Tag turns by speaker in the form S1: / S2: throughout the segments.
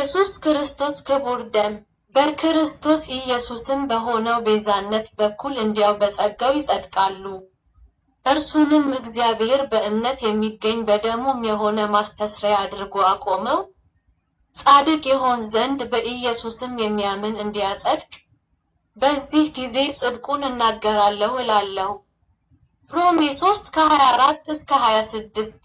S1: የኢየሱስ ክርስቶስ ክቡር ደም በክርስቶስ ኢየሱስም በሆነው ቤዛነት በኩል እንዲያው በጸጋው ይጸድቃሉ። እርሱንም እግዚአብሔር በእምነት የሚገኝ በደሙም የሆነ ማስተስረያ አድርጎ አቆመው፣ ጻድቅ ይሆን ዘንድ በኢየሱስም የሚያምን እንዲያጸድቅ። በዚህ ጊዜ ጽድቁን እናገራለሁ እላለሁ። ሮሜ 3 ከ24 እስከ 26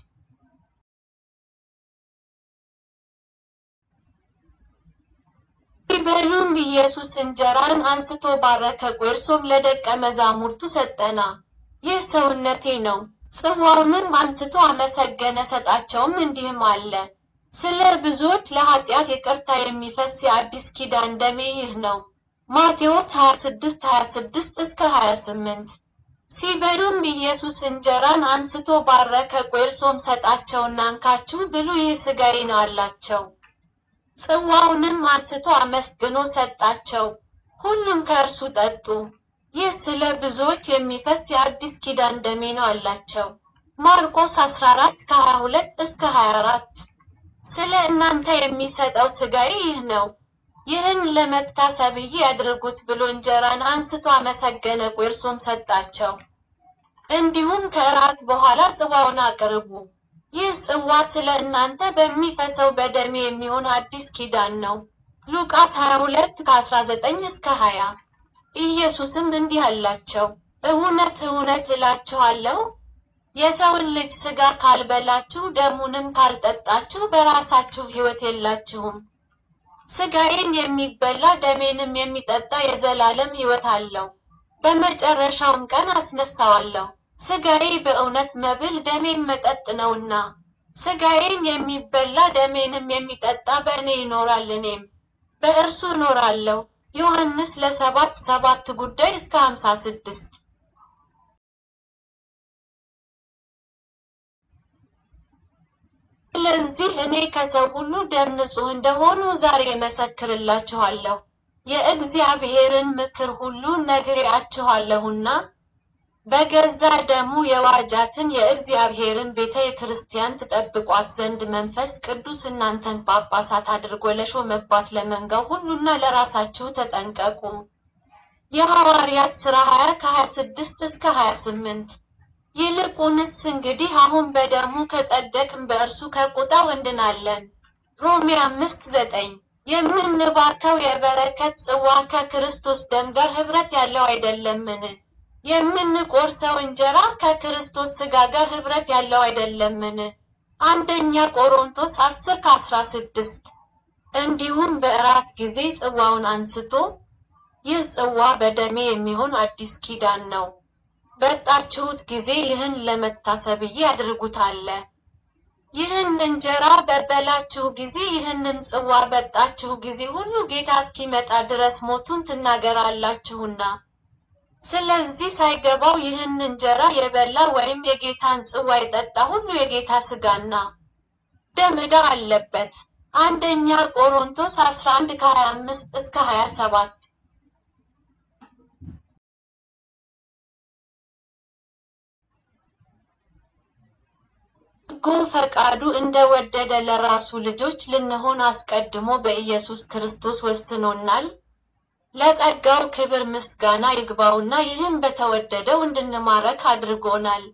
S1: ሲበሉም ኢየሱስ እንጀራን አንስቶ ባረከ፣ ቆርሶም ለደቀ መዛሙርቱ ሰጠና፣ ይህ ሰውነቴ ነው። ጽዋውንም አንስቶ አመሰገነ፣ ሰጣቸውም፣ እንዲህም አለ፣ ስለ ብዙዎች ለኃጢአት ይቅርታ የሚፈስ የአዲስ ኪዳን ደሜ ይህ ነው። ማቴዎስ 26 26 እስከ 28 ሲበሉም ኢየሱስ እንጀራን አንስቶ ባረከ፣ ቆርሶም ሰጣቸውና እንካችሁ ብሉ፣ ይህ ሥጋዬ ነው አላቸው። ጽዋውንም አንስቶ አመስግኖ ሰጣቸው። ሁሉም ከእርሱ ጠጡ። ይህ ስለ ብዙዎች የሚፈስ የአዲስ ኪዳን ደሜ ነው አላቸው። ማርቆስ 14 ከ22 እስከ 24 ስለ እናንተ የሚሰጠው ሥጋዬ ይህ ነው፣ ይህን ለመታሰብዬ ያድርጉት ብሎ እንጀራን አንስቶ አመሰገነ፣ ቆርሶም ሰጣቸው። እንዲሁም ከእራት በኋላ ጽዋውን አቅርቡ ይህ ጽዋ ስለ እናንተ በሚፈሰው በደሜ የሚሆን አዲስ ኪዳን ነው። ሉቃስ 22 ከ19 እስከ 20 ኢየሱስም እንዲህ አላቸው፣ እውነት እውነት እላችኋለሁ የሰውን ልጅ ሥጋ ካልበላችሁ ደሙንም ካልጠጣችሁ በራሳችሁ ሕይወት የላችሁም። ሥጋዬን የሚበላ ደሜንም የሚጠጣ የዘላለም ሕይወት አለው፣ በመጨረሻውም ቀን አስነሳዋለሁ። ሥጋዬ በእውነት መብል ደሜም መጠጥ ነውና፣ ሥጋዬን የሚበላ ደሜንም የሚጠጣ በእኔ ይኖራል፣ እኔም በእርሱ እኖራለሁ። ዮሐንስ ለሰባት ሰባት ጉዳይ እስከ ሀምሳ ስድስት ስለዚህ እኔ ከሰው ሁሉ ደም ንጹሕ እንደሆኑ ዛሬ እመሰክርላችኋለሁ። የእግዚአብሔርን ምክር ሁሉ ነግሬአችኋለሁና በገዛ ደሙ የዋጃትን የእግዚአብሔርን ቤተ ክርስቲያን ትጠብቋት ዘንድ መንፈስ ቅዱስ እናንተን ጳጳሳት አድርጎ ለሾመባት ለመንጋው ሁሉና ለራሳችሁ ተጠንቀቁ። የሐዋርያት ሥራ 20 ከ26 እስከ 28 ይልቁንስ እንግዲህ አሁን በደሙ ከጸደቅን በእርሱ ከቁጣው እንድናለን። ሮሜ አምስት ዘጠኝ የምንባርከው የበረከት ጽዋ ከክርስቶስ ደም ጋር ኅብረት ያለው አይደለምን? የምንቆርሰው እንጀራ ከክርስቶስ ሥጋ ጋር ኅብረት ያለው አይደለምን? አንደኛ ቆሮንቶስ 10 ከ16 እንዲሁም በእራት ጊዜ ጽዋውን አንስቶ ይህ ጽዋ በደሜ የሚሆን አዲስ ኪዳን ነው በጣችሁት ጊዜ ይህን ለመታሰብዬ አድርጉት ይህን እንጀራ በበላችሁ ጊዜ ይህንም ጽዋ በጣችሁ ጊዜ ሁሉ ጌታ እስኪመጣ ድረስ ሞቱን ትናገራላችሁና። ስለዚህ ሳይገባው ይህን እንጀራ የበላ ወይም የጌታን ጽዋ የጠጣ ሁሉ የጌታ ሥጋና ደም ዕዳ አለበት። አንደኛ ቆሮንቶስ 11 ከ25 እስከ 27 በጎ ፈቃዱ እንደወደደ ለራሱ ልጆች ልንሆን አስቀድሞ በኢየሱስ ክርስቶስ ወስኖናል። ለጸጋው ክብር ምስጋና ይግባውና ይህን በተወደደው እንድንማረክ አድርጎናል።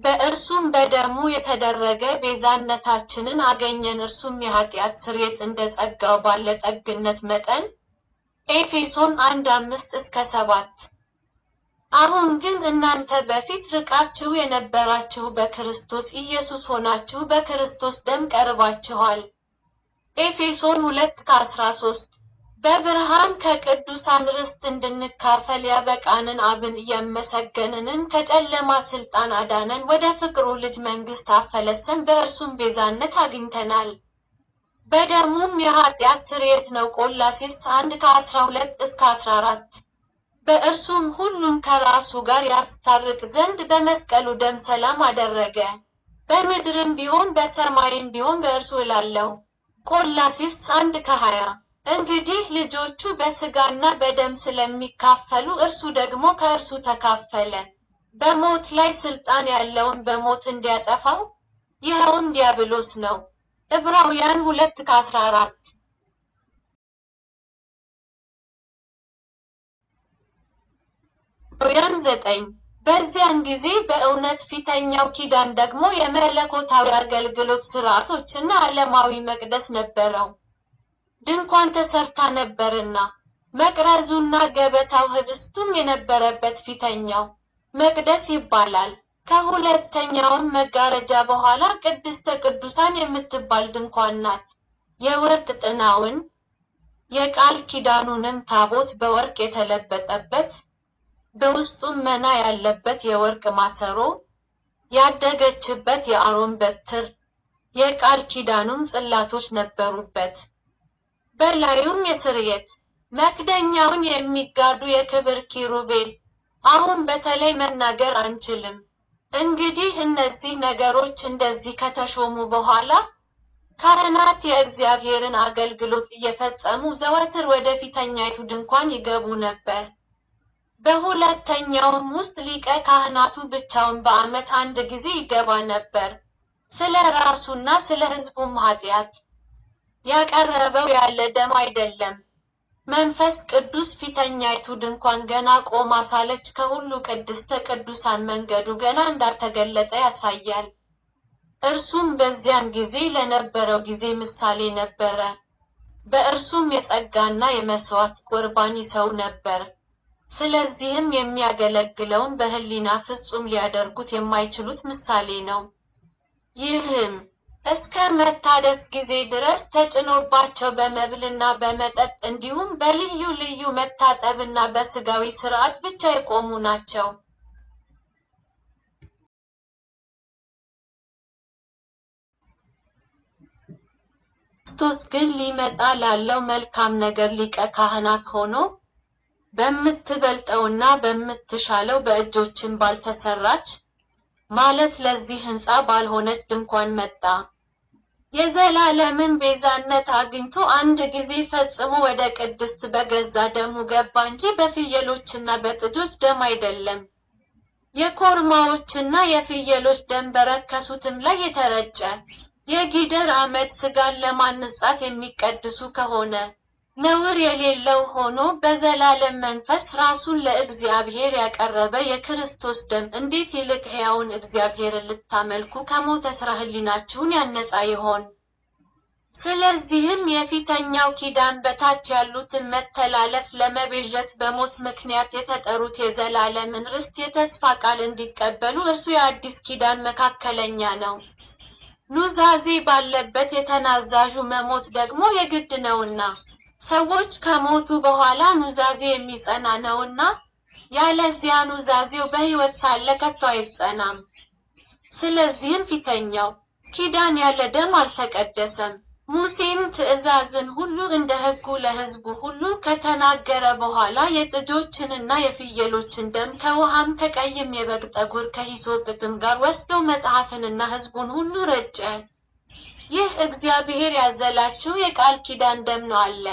S1: በእርሱም በደሙ የተደረገ ቤዛነታችንን አገኘን። እርሱም የኃጢአት ስርየት እንደ ጸጋው ባለጠግነት መጠን ኤፌሶን አንድ አምስት እስከ ሰባት አሁን ግን እናንተ በፊት ርቃችሁ የነበራችሁ በክርስቶስ ኢየሱስ ሆናችሁ በክርስቶስ ደም ቀርባችኋል። ኤፌሶን ሁለት ከአስራ ሶስት በብርሃን ከቅዱሳን ርስት እንድንካፈል ያበቃንን አብን እያመሰገንንን ከጨለማ ስልጣን አዳነን፣ ወደ ፍቅሩ ልጅ መንግሥት አፈለሰን፣ በእርሱም ቤዛነት አግኝተናል። በደሙም የኃጢአት ስርየት ነው። ቆላሴስ አንድ ከአስራ ሁለት እስከ አስራ አራት በእርሱም ሁሉን ከራሱ ጋር ያስታርቅ ዘንድ በመስቀሉ ደም ሰላም አደረገ፣ በምድርም ቢሆን በሰማይም ቢሆን በእርሱ እላለሁ። ቆላሲስ አንድ ከሀያ እንግዲህ ልጆቹ በሥጋና በደም ስለሚካፈሉ እርሱ ደግሞ ከእርሱ ተካፈለ። በሞት ላይ ስልጣን ያለውን በሞት እንዲያጠፋው ይኸውም ዲያብሎስ ነው። ዕብራውያን ሁለት ከአስራ አራት ዕብራውያን ዘጠኝ በዚያን ጊዜ በእውነት ፊተኛው ኪዳን ደግሞ የመለኮታዊ አገልግሎት ስርዓቶች እና ዓለማዊ መቅደስ ነበረው። ድንኳን ተሰርታ ነበርና መቅረዙና ገበታው ህብስቱም የነበረበት ፊተኛው መቅደስ ይባላል። ከሁለተኛውም መጋረጃ በኋላ ቅድስተ ቅዱሳን የምትባል ድንኳን ናት። የወርቅ ጥናውን የቃል ኪዳኑንም ታቦት በወርቅ የተለበጠበት በውስጡም መና ያለበት የወርቅ ማሰሮ ያደገችበት የአሮን በትር የቃል ኪዳኑም ጽላቶች ነበሩበት። በላዩም የስርየት መክደኛውን የሚጋዱ የክብር ኪሩቤል። አሁን በተለይ መናገር አንችልም። እንግዲህ እነዚህ ነገሮች እንደዚህ ከተሾሙ በኋላ ካህናት የእግዚአብሔርን አገልግሎት እየፈጸሙ ዘወትር ወደ ፊተኛይቱ ድንኳን ይገቡ ነበር። በሁለተኛውም ውስጥ ሊቀ ካህናቱ ብቻውን በዓመት አንድ ጊዜ ይገባ ነበር። ስለ ራሱና ስለ ሕዝቡም ኃጢአት ያቀረበው ያለ ደም አይደለም። መንፈስ ቅዱስ ፊተኛይቱ ድንኳን ገና ቆማ ሳለች ከሁሉ ቅድስተ ቅዱሳን መንገዱ ገና እንዳልተገለጠ ያሳያል። እርሱም በዚያን ጊዜ ለነበረው ጊዜ ምሳሌ ነበረ። በእርሱም የጸጋና የመስዋዕት ቁርባን ይሰው ነበር። ስለዚህም የሚያገለግለውን በሕሊና ፍጹም ሊያደርጉት የማይችሉት ምሳሌ ነው። ይህም እስከ መታደስ ጊዜ ድረስ ተጭኖባቸው በመብልና በመጠጥ እንዲሁም በልዩ ልዩ መታጠብና በስጋዊ ሥርዓት ብቻ የቆሙ ናቸው። ክርስቶስ ግን ሊመጣ ላለው መልካም ነገር ሊቀ ካህናት ሆኖ በምትበልጠውና በምትሻለው በእጆችን ባልተሰራች ማለት ለዚህ ሕንጻ ባልሆነች ድንኳን መጣ። የዘላለምን ቤዛነት አግኝቶ አንድ ጊዜ ፈጽሞ ወደ ቅድስት በገዛ ደሙ ገባ እንጂ በፍየሎችና በጥጆች ደም አይደለም። የኮርማዎችና የፍየሎች ደም በረከሱትም ላይ የተረጨ የጊደር አመድ ስጋን ለማንጻት የሚቀድሱ ከሆነ ነውር የሌለው ሆኖ በዘላለም መንፈስ ራሱን ለእግዚአብሔር ያቀረበ የክርስቶስ ደም እንዴት ይልቅ ሕያውን እግዚአብሔርን ልታመልኩ ከሞተ ሥራ ሕሊናችሁን ያነጻ ይሆን? ስለዚህም የፊተኛው ኪዳን በታች ያሉትን መተላለፍ ለመቤዠት በሞት ምክንያት የተጠሩት የዘላለምን ርስት የተስፋ ቃል እንዲቀበሉ እርሱ የአዲስ ኪዳን መካከለኛ ነው። ኑዛዜ ባለበት የተናዛዡ መሞት ደግሞ የግድ ነውና ሰዎች ከሞቱ በኋላ ኑዛዜ የሚጸና ነውና፣ ያለዚያ ኑዛዜው በሕይወት ሳለ ከቶ አይጸናም። ስለዚህም ፊተኛው ኪዳን ያለ ደም አልተቀደሰም። ሙሴም ትእዛዝን ሁሉ እንደ ሕጉ ለሕዝቡ ሁሉ ከተናገረ በኋላ የጥጆችንና የፍየሎችን ደም ከውሃም ከቀይም የበግ ጠጉር ከሂሶጵም ጋር ወስዶ መጽሐፍንና ሕዝቡን ሁሉ ረጨ። ይህ እግዚአብሔር ያዘላችሁ የቃል ኪዳን ደም ነው አለ።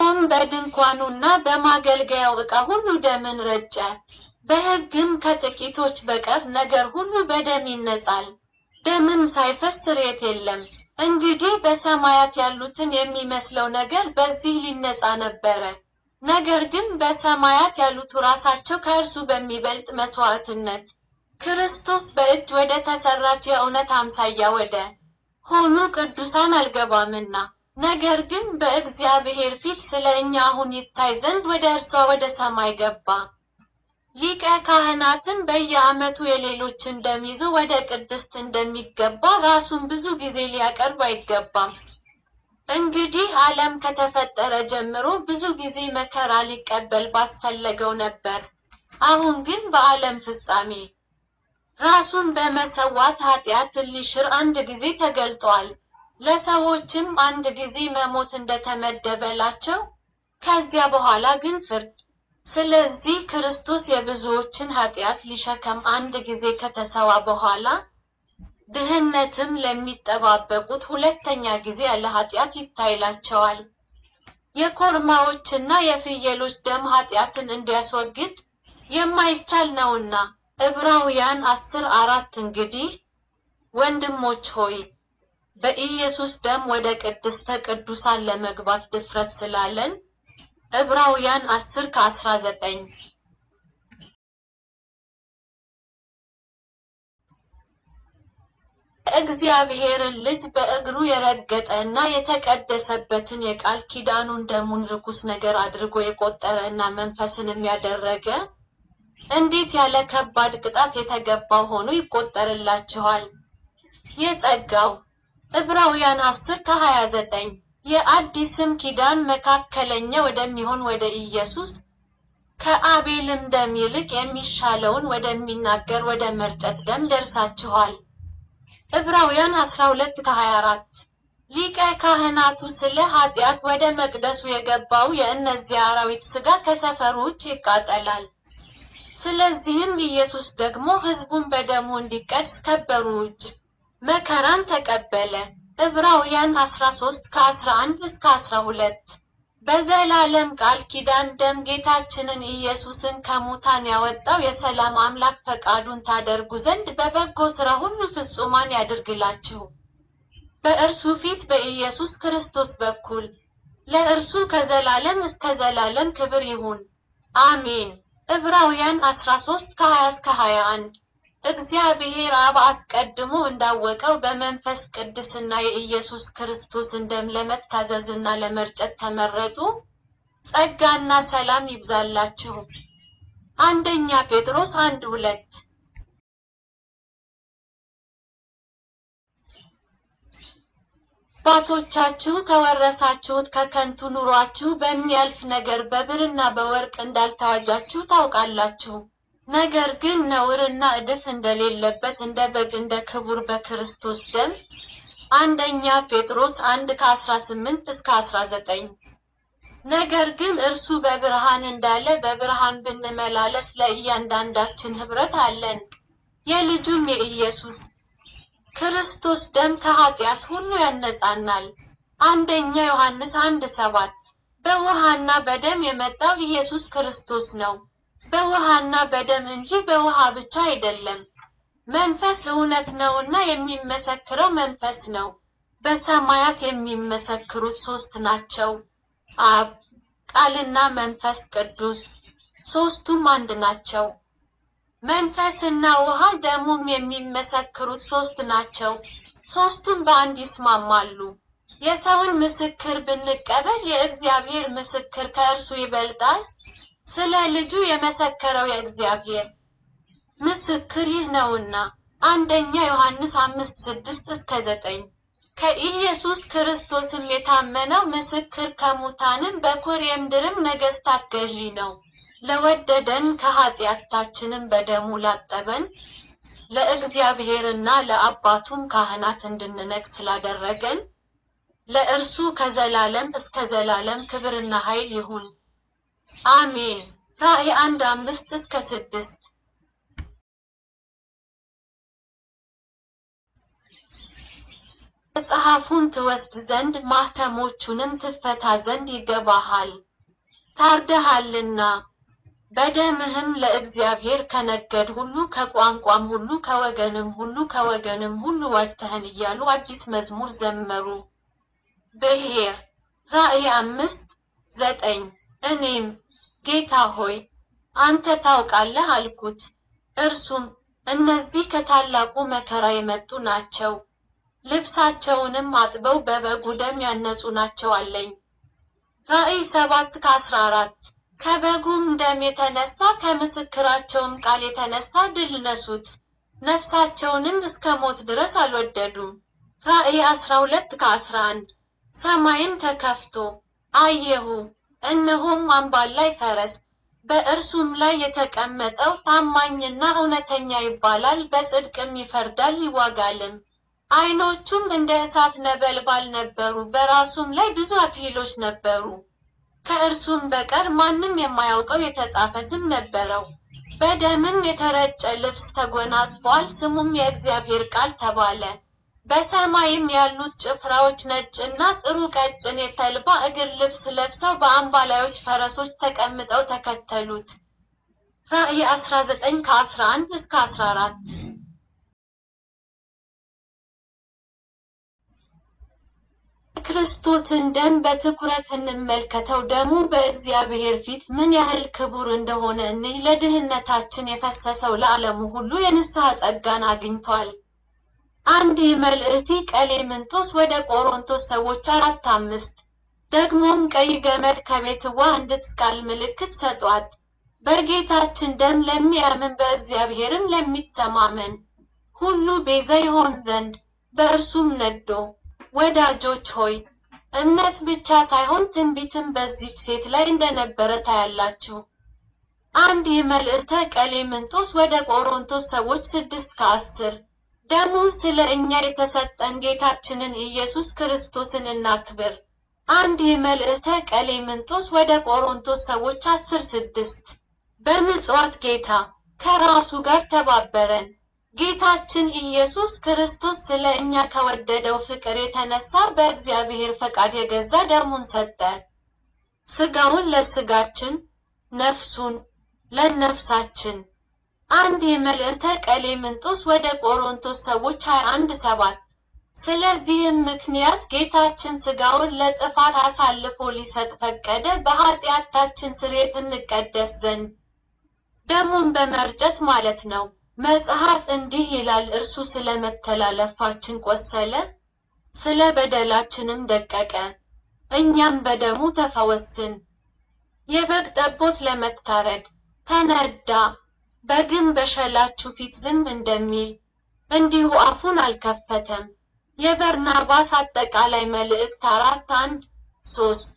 S1: ም በድንኳኑና በማገልገያው ዕቃ ሁሉ ደምን ረጨ። በሕግም ከጥቂቶች በቀር ነገር ሁሉ በደም ይነጻል፣ ደምም ሳይፈስ ስርየት የለም። እንግዲህ በሰማያት ያሉትን የሚመስለው ነገር በዚህ ሊነጻ ነበረ። ነገር ግን በሰማያት ያሉት ራሳቸው ከእርሱ በሚበልጥ መስዋዕትነት ክርስቶስ በእጅ ወደ ተሰራች የእውነት አምሳያ ወደ ሆኑ ቅዱሳን አልገባምና ነገር ግን በእግዚአብሔር ፊት ስለ እኛ አሁን ይታይ ዘንድ ወደ እርሷ ወደ ሰማይ ገባ። ሊቀ ካህናትም በየዓመቱ የሌሎችን ደም ይዞ ወደ ቅድስት እንደሚገባ ራሱን ብዙ ጊዜ ሊያቀርብ አይገባም። እንግዲህ ዓለም ከተፈጠረ ጀምሮ ብዙ ጊዜ መከራ ሊቀበል ባስፈለገው ነበር። አሁን ግን በዓለም ፍጻሜ ራሱን በመሰዋት ኃጢአትን ሊሽር አንድ ጊዜ ተገልጧል። ለሰዎችም አንድ ጊዜ መሞት እንደተመደበላቸው ከዚያ በኋላ ግን ፍርድ። ስለዚህ ክርስቶስ የብዙዎችን ኃጢአት ሊሸከም አንድ ጊዜ ከተሰዋ በኋላ ድህነትም ለሚጠባበቁት ሁለተኛ ጊዜ ያለ ኃጢአት ይታይላቸዋል። የኮርማዎችና የፍየሎች ደም ኃጢአትን እንዲያስወግድ የማይቻል ነውና ዕብራውያን አስር አራት እንግዲህ ወንድሞች ሆይ በኢየሱስ ደም ወደ ቅድስተ ቅዱሳን ለመግባት ድፍረት ስላለን ዕብራውያን 10 ከ19 እግዚአብሔርን ልጅ በእግሩ የረገጠ እና የተቀደሰበትን የቃል ኪዳኑን ደሙን ርኩስ ነገር አድርጎ የቆጠረ እና መንፈስንም ያደረገ እንዴት ያለ ከባድ ቅጣት የተገባው ሆኖ ይቆጠርላችኋል። የጸጋው ዕብራውያን 10 ከ29 የአዲስም ኪዳን መካከለኛ ወደሚሆን ወደ ኢየሱስ ከአቤልም ደም ይልቅ የሚሻለውን ወደሚናገር ወደ መርጨት ደም ደርሳችኋል። ዕብራውያን 12 ከ24 ሊቀ ካህናቱ ስለ ኃጢአት ወደ መቅደሱ የገባው የእነዚያ አራዊት ሥጋ ከሰፈሩ ውጭ ይቃጠላል። ስለዚህም ኢየሱስ ደግሞ ሕዝቡን በደሙ እንዲቀድስ ከበሩ ውጭ መከራን ተቀበለ። ዕብራውያን 13 ከ11 እስከ 12 በዘላለም ቃል ኪዳን ደም ጌታችንን ኢየሱስን ከሙታን ያወጣው የሰላም አምላክ ፈቃዱን ታደርጉ ዘንድ በበጎ ሥራ ሁሉ ፍጹማን ያድርግላችሁ። በእርሱ ፊት በኢየሱስ ክርስቶስ በኩል ለእርሱ ከዘላለም እስከ ዘላለም ክብር ይሁን፣ አሜን። ዕብራውያን 13 ከ20 እስከ 21 እግዚአብሔር አብ አስቀድሞ እንዳወቀው በመንፈስ ቅድስና የኢየሱስ ክርስቶስን ደም ለመታዘዝና ለመርጨት ተመረጡ። ጸጋና ሰላም ይብዛላችሁ። አንደኛ ጴጥሮስ አንድ ሁለት አባቶቻችሁ ከወረሳችሁት ከከንቱ ኑሯችሁ በሚያልፍ ነገር በብርና በወርቅ እንዳልተዋጃችሁ ታውቃላችሁ። ነገር ግን ነውርና እድፍ እንደሌለበት እንደ በግ እንደ ክቡር በክርስቶስ ደም አንደኛ ጴጥሮስ አንድ ከአስራ ስምንት እስከ አስራ ዘጠኝ ነገር ግን እርሱ በብርሃን እንዳለ በብርሃን ብንመላለስ ለእያንዳንዳችን ኅብረት አለን። የልጁም የኢየሱስ ክርስቶስ ደም ከኃጢአት ሁሉ ያነጻናል። አንደኛ ዮሐንስ አንድ ሰባት በውሃና በደም የመጣው ኢየሱስ ክርስቶስ ነው። በውሃና በደም እንጂ በውሃ ብቻ አይደለም። መንፈስ እውነት ነውና የሚመሰክረው መንፈስ ነው። በሰማያት የሚመሰክሩት ሶስት ናቸው፣ አብ፣ ቃልና መንፈስ ቅዱስ። ሶስቱም አንድ ናቸው። መንፈስና ውሃ ደሙም የሚመሰክሩት ሶስት ናቸው፣ ሶስቱም በአንድ ይስማማሉ። የሰውን ምስክር ብንቀበል የእግዚአብሔር ምስክር ከእርሱ ይበልጣል። ስለ ልጁ የመሰከረው የእግዚአብሔር ምስክር ይህ ነውና። አንደኛ ዮሐንስ አምስት ስድስት እስከ ዘጠኝ ከኢየሱስ ክርስቶስም የታመነው ምስክር ከሙታንም በኩር የምድርም ነገሥታት ገዢ ነው። ለወደደን ከኃጢአታችንም በደሙ ላጠበን ለእግዚአብሔርና ለአባቱም ካህናት እንድንነግስ ስላደረገን ለእርሱ ከዘላለም እስከ ዘላለም ክብርና ኃይል ይሁን። አሜን። ራእይ አንድ አምስት እስከ ስድስት መጽሐፉን ትወስድ ዘንድ ማኅተሞቹንም ትፈታ ዘንድ ይገባሃል፣ ታርደሃልና በደምህም ለእግዚአብሔር ከነገድ ሁሉ ከቋንቋም ሁሉ ከወገንም ሁሉ ከወገንም ሁሉ ዋጅተህን እያሉ አዲስ መዝሙር ዘመሩ። ብሔር ራእይ አምስት ዘጠኝ እኔም ጌታ ሆይ አንተ ታውቃለህ አልኩት። እርሱም እነዚህ ከታላቁ መከራ የመጡ ናቸው፣ ልብሳቸውንም አጥበው በበጉ ደም ያነጹ ናቸው አለኝ። ራእይ ሰባት ከአስራ አራት ከበጉም ደም የተነሳ ከምስክራቸውም ቃል የተነሳ ድል ነሱት፣ ነፍሳቸውንም እስከ ሞት ድረስ አልወደዱም። ራእይ አስራ ሁለት ከአስራ አንድ ሰማይም ተከፍቶ አየሁ፣ እነሆም አምባላይ ፈረስ፣ በእርሱም ላይ የተቀመጠው ታማኝና እውነተኛ ይባላል፣ በጽድቅም ይፈርዳል ይዋጋልም። ዓይኖቹም እንደ እሳት ነበልባል ነበሩ፣ በራሱም ላይ ብዙ አክሊሎች ነበሩ። ከእርሱም በቀር ማንም የማያውቀው የተጻፈ ስም ነበረው። በደምም የተረጨ ልብስ ተጎናጽፏል፣ ስሙም የእግዚአብሔር ቃል ተባለ። በሰማይም ያሉት ጭፍራዎች ነጭና ጥሩ ቀጭን የተልባ እግር ልብስ ለብሰው በአምባላዮች ፈረሶች ተቀምጠው ተከተሉት። ራእይ 19 ከ11 እስከ 14 የክርስቶስን ደም በትኩረት እንመልከተው። ደሙ በእግዚአብሔር ፊት ምን ያህል ክቡር እንደሆነ እንይ። ለድህነታችን የፈሰሰው ለዓለሙ ሁሉ የንስሐ ጸጋን አግኝቷል። አንድ መልእክቲ ቀሌምንጦስ ወደ ቆሮንቶስ ሰዎች አራት አምስት ደግሞም ቀይ ገመድ ከቤትዋ እንድትስቃል ምልክት ሰጧት። በጌታችን ደም ለሚያምን በእግዚአብሔርም ለሚተማመን ሁሉ ቤዛ ይሆን ዘንድ በእርሱም ነዶ። ወዳጆች ሆይ እምነት ብቻ ሳይሆን ትንቢትም በዚች ሴት ላይ እንደነበረ ታያላችሁ። አንድ የመልእክተ ቀሌምንጦስ ወደ ቆሮንቶስ ሰዎች ስድስት ከአስር ደሙ ስለ እኛ የተሰጠን ጌታችንን ኢየሱስ ክርስቶስን እናክብር። አንድ የመልእክተ ቀሌምንጦስ ወደ ቆሮንቶስ ሰዎች አስር ስድስት በምጽዋት ጌታ ከራሱ ጋር ተባበረን። ጌታችን ኢየሱስ ክርስቶስ ስለ እኛ ከወደደው ፍቅር የተነሳ በእግዚአብሔር ፈቃድ የገዛ ደሙን ሰጠ። ስጋውን ለስጋችን፣ ነፍሱን ለነፍሳችን። አንድ የመልእክተ ቀሌምንጦስ ወደ ቆሮንቶስ ሰዎች 21 ሰባት ስለዚህም ምክንያት ጌታችን ስጋውን ለጥፋት አሳልፎ ሊሰጥ ፈቀደ፣ በኃጢአታችን ስርየት እንቀደስ ዘንድ ደሙን በመርጨት ማለት ነው። መጽሐፍ እንዲህ ይላል፣ እርሱ ስለ መተላለፋችን ቆሰለ፣ ስለ በደላችንም ደቀቀ፣ እኛም በደሙ ተፈወስን። የበግ ጠቦት ለመታረድ ተነዳ፣ በግም በሸላችሁ ፊት ዝም እንደሚል እንዲሁ አፉን አልከፈተም። የበርናባስ አጠቃላይ መልእክት አራት አንድ ሶስት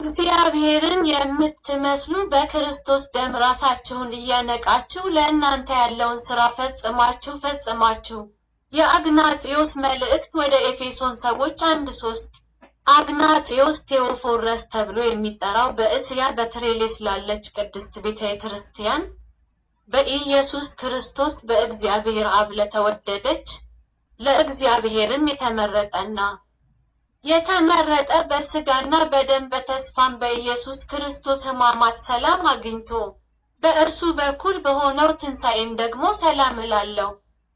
S1: እግዚአብሔርን የምትመስሉ በክርስቶስ ደም ራሳችሁን እያነቃችሁ ለእናንተ ያለውን ሥራ ፈጽማችሁ ፈጽማችሁ። የአግናጢዮስ መልእክት ወደ ኤፌሶን ሰዎች አንድ ሶስት አግናጢዮስ ቴዎፎረስ ተብሎ የሚጠራው በእስያ በትሬሌስ ላለች ቅድስት ቤተ ክርስቲያን በኢየሱስ ክርስቶስ በእግዚአብሔር አብ ለተወደደች ለእግዚአብሔርም የተመረጠና የተመረጠ በስጋና በደም በተስፋም በኢየሱስ ክርስቶስ ሕማማት ሰላም አግኝቶ በእርሱ በኩል በሆነው ትንሣኤም ደግሞ ሰላም እላለሁ።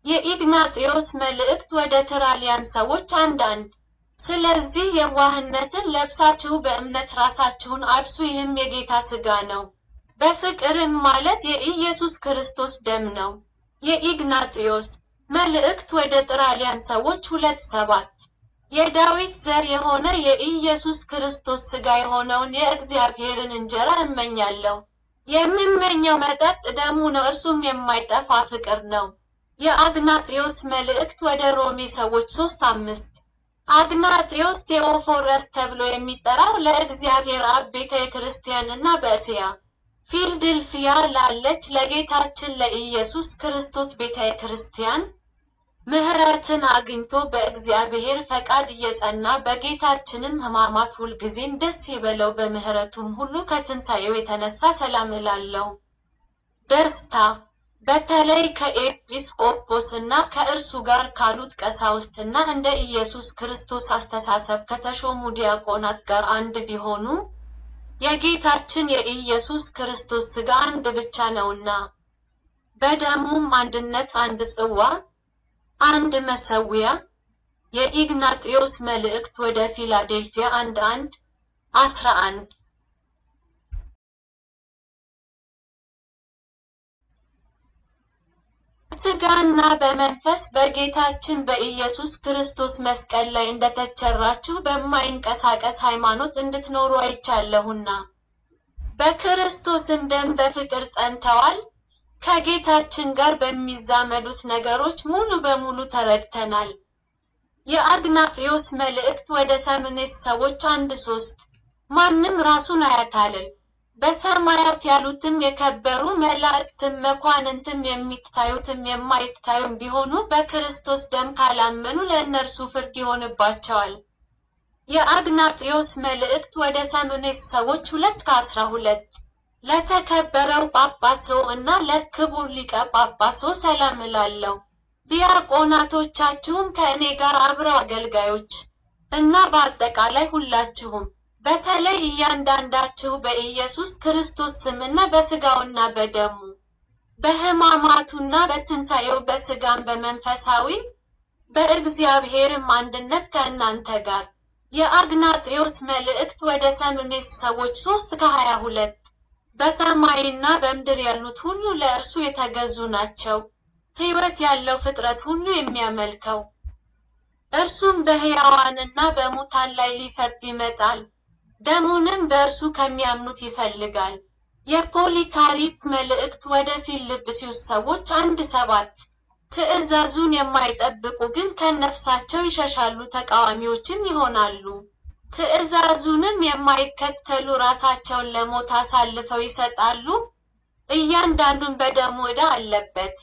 S1: የኢግናጢዮስ መልእክት ወደ ትራሊያን ሰዎች አንዳንድ ስለዚህ የዋህነትን ለብሳችሁ በእምነት ራሳችሁን አድሱ፣ ይህም የጌታ ሥጋ ነው። በፍቅርም ማለት የኢየሱስ ክርስቶስ ደም ነው። የኢግናጢዮስ መልእክት ወደ ጥራሊያን ሰዎች ሁለት ሰባት የዳዊት ዘር የሆነ የኢየሱስ ክርስቶስ ሥጋ የሆነውን የእግዚአብሔርን እንጀራ እመኛለሁ። የምመኘው መጠጥ ደሙ ነው፣ እርሱም የማይጠፋ ፍቅር ነው። የአግናጢዮስ መልእክት ወደ ሮሜ ሰዎች ሶስት አምስት አግናጢዮስ ቴዎፎረስ ተብሎ የሚጠራው ለእግዚአብሔር አብ ቤተ ክርስቲያንና በእስያ ፊልድልፊያ ላለች ለጌታችን ለኢየሱስ ክርስቶስ ቤተ ክርስቲያን ምሕረትን አግኝቶ በእግዚአብሔር ፈቃድ እየጸና በጌታችንም ሕማማት ሁልጊዜም ደስ ይበለው በምሕረቱም ሁሉ ከትንሣኤው የተነሳ ሰላም እላለሁ። ደስታ በተለይ ከኤጲስቆጶስና ከእርሱ ጋር ካሉት ቀሳውስትና እንደ ኢየሱስ ክርስቶስ አስተሳሰብ ከተሾሙ ዲያቆናት ጋር አንድ ቢሆኑ የጌታችን የኢየሱስ ክርስቶስ ሥጋ አንድ ብቻ ነውና በደሙም አንድነት አንድ ጽዋ አንድ መሰዊያ። የኢግናጢዮስ መልእክት ወደ ፊላዴልፊያ አንድ አንድ አስራ አንድ በሥጋና በመንፈስ በጌታችን በኢየሱስ ክርስቶስ መስቀል ላይ እንደተቸራችሁ በማይንቀሳቀስ ሃይማኖት እንድትኖሩ አይቻለሁና በክርስቶስም ደም በፍቅር ጸንተዋል። ከጌታችን ጋር በሚዛመዱት ነገሮች ሙሉ በሙሉ ተረድተናል። የአግናጢዮስ መልእክት ወደ ሰምኔስ ሰዎች አንድ ሶስት ማንም ራሱን አያታልል በሰማያት ያሉትም የከበሩ መላእክትም መኳንንትም የሚታዩትም የማይታዩም ቢሆኑ በክርስቶስ ደም ካላመኑ ለእነርሱ ፍርድ ይሆንባቸዋል። የአግናጢዮስ መልእክት ወደ ሰምኔስ ሰዎች ሁለት ከአስራ ሁለት ለተከበረው ጳጳሶ እና ለክቡር ሊቀ ጳጳሶ ሰላም እላለሁ። ዲያቆናቶቻችሁም ከእኔ ጋር አብረው አገልጋዮች እና በአጠቃላይ ሁላችሁም በተለይ እያንዳንዳችሁ በኢየሱስ ክርስቶስ ስምና በሥጋውና በደሙ በሕማማቱና በትንሣኤው በሥጋም በመንፈሳዊም በእግዚአብሔርም አንድነት ከእናንተ ጋር። የአግናጤዎስ መልእክት ወደ ሰምኔስ ሰዎች ሶስት ከሀያ ሁለት በሰማይና በምድር ያሉት ሁሉ ለእርሱ የተገዙ ናቸው። ሕይወት ያለው ፍጥረት ሁሉ የሚያመልከው እርሱም በሕያዋንና በሙታን ላይ ሊፈርድ ይመጣል። ደሙንም በእርሱ ከሚያምኑት ይፈልጋል። የፖሊካሪፕ መልእክት ወደ ፊልጵስዩስ ሰዎች አንድ ሰባት ትእዛዙን የማይጠብቁ ግን ከነፍሳቸው ይሸሻሉ፣ ተቃዋሚዎችም ይሆናሉ። ትእዛዙንም የማይከተሉ ራሳቸውን ለሞት አሳልፈው ይሰጣሉ። እያንዳንዱን በደሙ ዕዳ አለበት።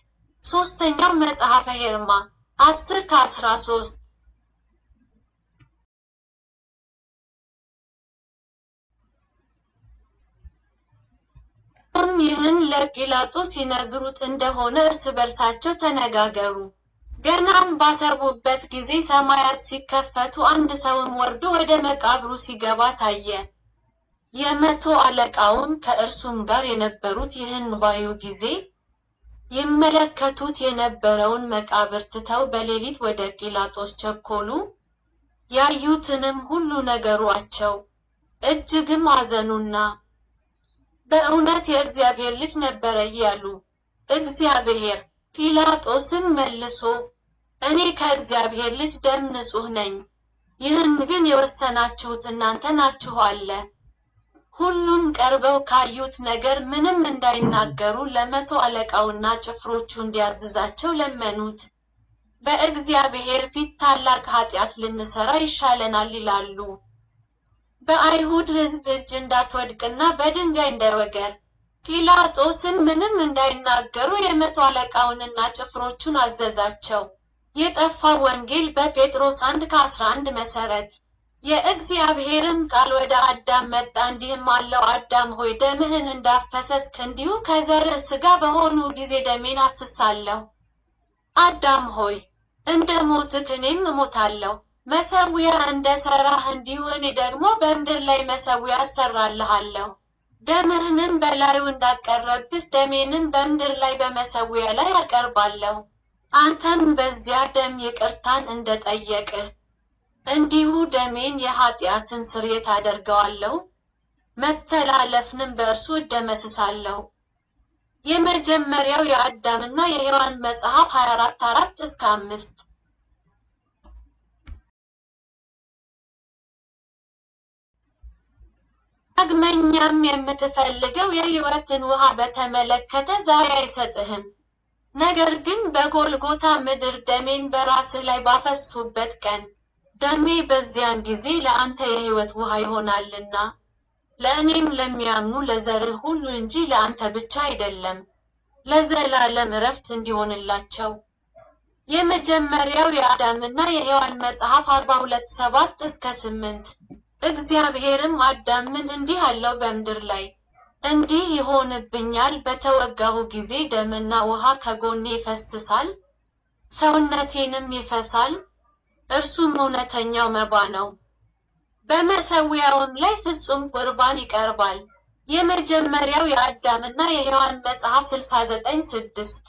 S1: ሶስተኛው መጽሐፈ ሄርማ አስር ከአስራ ሶስት ይህን ለጲላጦስ ይነግሩት እንደሆነ እርስ በርሳቸው ተነጋገሩ። ገናም ባሰቡበት ጊዜ ሰማያት ሲከፈቱ አንድ ሰውም ወርዶ ወደ መቃብሩ ሲገባ ታየ። የመቶ አለቃውም ከእርሱም ጋር የነበሩት ይህን ባዩ ጊዜ ይመለከቱት የነበረውን መቃብር ትተው በሌሊት ወደ ጲላጦስ ቸኮሉ። ያዩትንም ሁሉ ነገሯቸው። እጅግም አዘኑና በእውነት የእግዚአብሔር ልጅ ነበረ እያሉ እግዚአብሔር ጲላጦስም መልሶ እኔ ከእግዚአብሔር ልጅ ደም ንጹሕ ነኝ፣ ይህን ግን የወሰናችሁት እናንተ ናችሁ አለ። ሁሉም ቀርበው ካዩት ነገር ምንም እንዳይናገሩ ለመቶ አለቃውና ጭፍሮቹ እንዲያዝዛቸው ለመኑት። በእግዚአብሔር ፊት ታላቅ ኃጢአት ልንሰራ ይሻለናል ይላሉ። በአይሁድ ሕዝብ እጅ እንዳትወድቅና በድንጋይ እንዳይወገር ጲላጦስም ምንም እንዳይናገሩ የመቶ አለቃውንና ጭፍሮቹን አዘዛቸው። የጠፋው ወንጌል በጴጥሮስ አንድ ከአስራ አንድ መሰረት የእግዚአብሔርም ቃል ወደ አዳም መጣ እንዲህም አለው፣ አዳም ሆይ ደምህን እንዳፈሰስክ እንዲሁ ከዘርህ ሥጋ በሆኑ ጊዜ ደሜን አፍስሳለሁ። አዳም ሆይ እንደ ሞትህ እኔም እሞታለሁ። መሰዊያ እንደ ሠራህ እንዲሁ እኔ ደግሞ በምድር ላይ መሰዊያ እሠራልሃለሁ። ደምህንም በላዩ እንዳቀረብህ ደሜንም በምድር ላይ በመሰዊያ ላይ አቀርባለሁ። አንተም በዚያ ደም ይቅርታን እንደጠየቅህ እንዲሁ ደሜን የኃጢአትን ስርየት አደርገዋለሁ፣ መተላለፍንም በእርሱ እደመስሳለሁ። የመጀመሪያው የአዳምና የሔዋን መጽሐፍ 24 4 እስከ 5 ዳግመኛም የምትፈልገው የሕይወትን ውሃ በተመለከተ ዛሬ አይሰጥህም። ነገር ግን በጎልጎታ ምድር ደሜን በራስህ ላይ ባፈስሁበት ቀን ደሜ በዚያን ጊዜ ለአንተ የሕይወት ውሃ ይሆናልና ለእኔም ለሚያምኑ ለዘርህ ሁሉ እንጂ ለአንተ ብቻ አይደለም፣ ለዘላለም ዕረፍት እንዲሆንላቸው። የመጀመሪያው የአዳምና የሔዋን መጽሐፍ አርባ ሁለት ሰባት እስከ ስምንት እግዚአብሔርም አዳምን እንዲህ አለው፣ በምድር ላይ እንዲህ ይሆንብኛል፣ በተወጋሁ ጊዜ ደምና ውሃ ከጎኔ ይፈስሳል፣ ሰውነቴንም ይፈሳል፣ እርሱም እውነተኛው መባ ነው። በመሠዊያውም ላይ ፍጹም ቁርባን ይቀርባል። የመጀመሪያው የአዳምና የሔዋን መጽሐፍ ስልሳ ዘጠኝ ስድስት